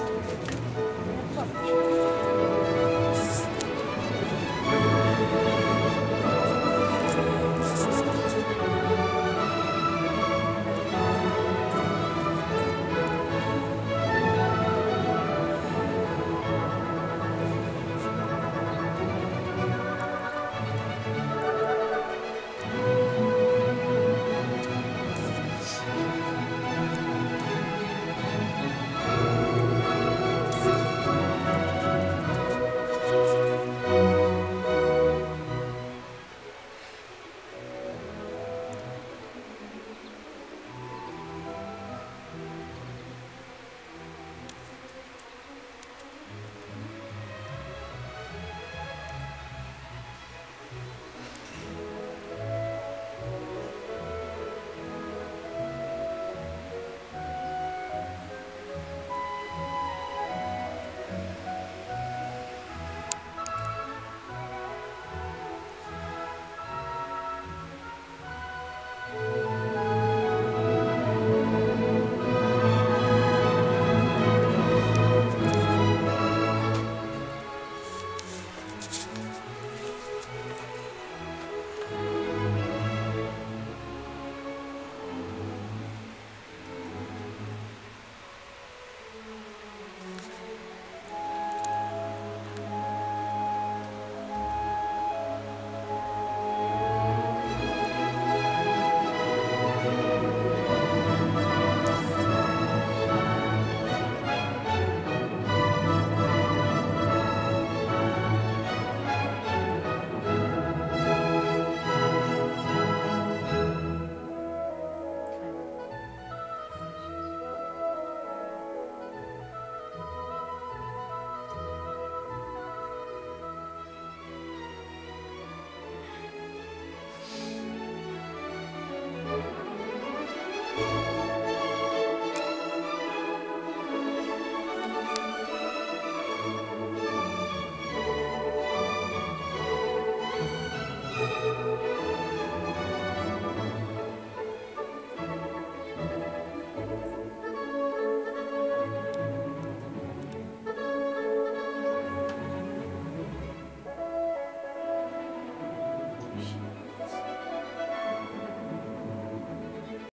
Deus.